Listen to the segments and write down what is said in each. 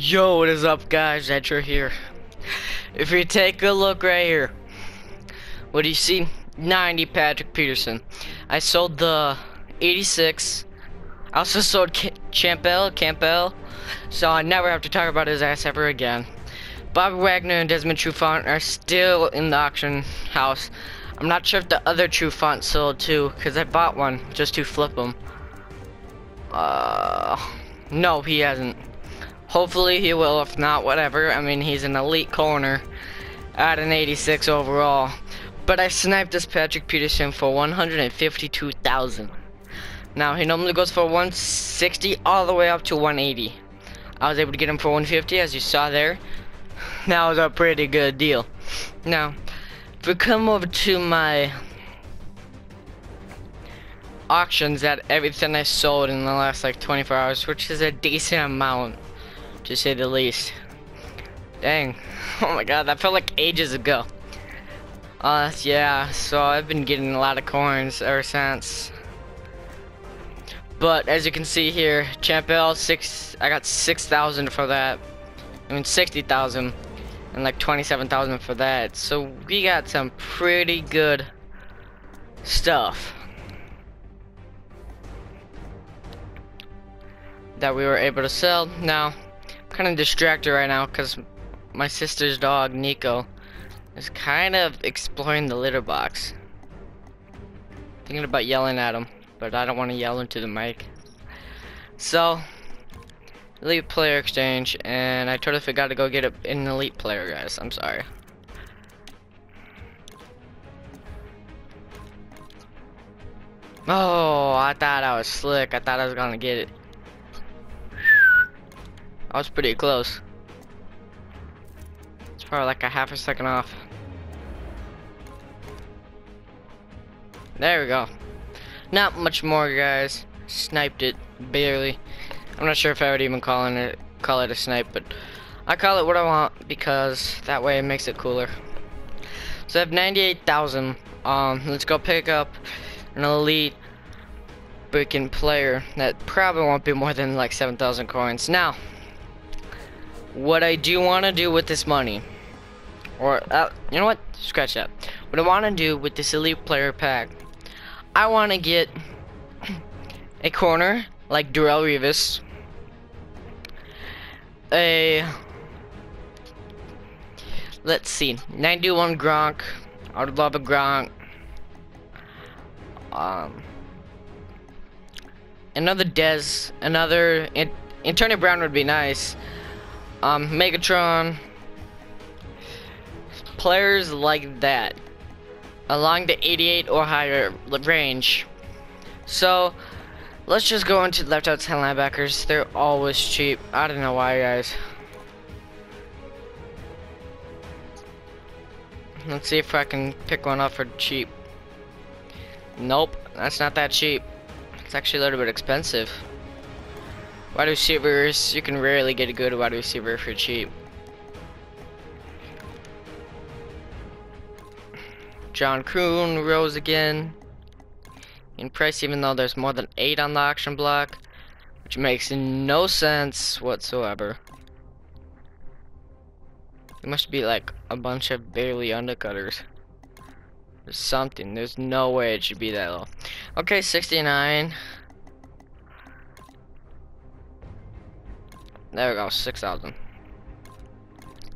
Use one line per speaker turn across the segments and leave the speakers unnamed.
Yo, what is up guys, Edger here. If you take a look right here, what do you see? 90 Patrick Peterson. I sold the 86. I also sold Champel, Campbell, so I never have to talk about his ass ever again. Bobby Wagner and Desmond Trufant are still in the auction house. I'm not sure if the other Trufant sold too, because I bought one just to flip them. Uh, no, he hasn't. Hopefully he will, if not, whatever. I mean, he's an elite corner at an 86 overall. But I sniped this Patrick Peterson for 152,000. Now, he normally goes for 160 all the way up to 180. I was able to get him for 150, as you saw there. That was a pretty good deal. Now, if we come over to my auctions at everything I sold in the last like 24 hours, which is a decent amount, to say the least. Dang. Oh my god, that felt like ages ago. Uh, yeah, so I've been getting a lot of coins ever since. But as you can see here, Champel six, I got 6,000 for that. I mean 60,000 and like 27,000 for that. So we got some pretty good stuff. That we were able to sell. Now, kind of distracted right now because my sister's dog, Nico, is kind of exploring the litter box. Thinking about yelling at him, but I don't want to yell into the mic. So, elite player exchange, and I totally forgot to go get an elite player, guys. I'm sorry. Oh, I thought I was slick. I thought I was gonna get it. I was pretty close. It's probably like a half a second off. There we go. Not much more, guys. Sniped it, barely. I'm not sure if I would even call it call it a snipe, but I call it what I want because that way it makes it cooler. So I have 98,000. Um, let's go pick up an elite freaking player that probably won't be more than like 7,000 coins. Now, what I do want to do with this money, or uh, you know what? Scratch that. What I want to do with this elite player pack, I want to get a corner like Darrelle Revis, a let's see, 91 Gronk. I would love a Gronk. Um, another Dez, another Antonio Brown would be nice. Um, Megatron. Players like that. Along the 88 or higher range. So, let's just go into left outside linebackers. They're always cheap. I don't know why, guys. Let's see if I can pick one up for cheap. Nope, that's not that cheap. It's actually a little bit expensive. Wide receivers, you can rarely get a good wide receiver for cheap. John Kuhn rose again in price even though there's more than 8 on the auction block which makes no sense whatsoever. It must be like a bunch of barely undercutters. There's something. There's no way it should be that low. Okay, 69. There we go, 6,000.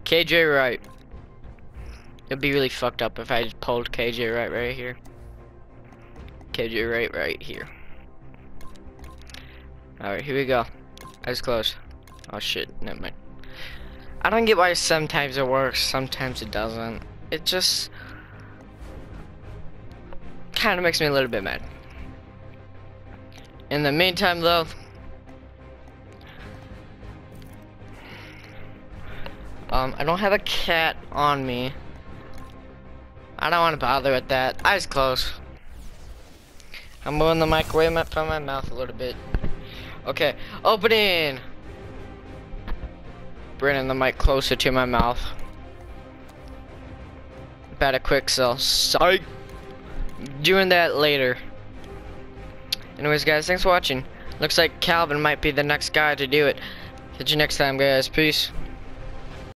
KJ Wright. It'd be really fucked up if I just pulled KJ Wright right here. KJ Wright right here. Alright, here we go. Eyes closed. Oh shit, never mind. I don't get why sometimes it works, sometimes it doesn't. It just kind of makes me a little bit mad. In the meantime though, Um, I don't have a cat on me. I don't want to bother with that. Eyes closed. I'm moving the mic away from my mouth a little bit. Okay, opening. Bringing the mic closer to my mouth. About a quick sell. Psych. Doing that later. Anyways, guys, thanks for watching. Looks like Calvin might be the next guy to do it. Catch you next time, guys. Peace.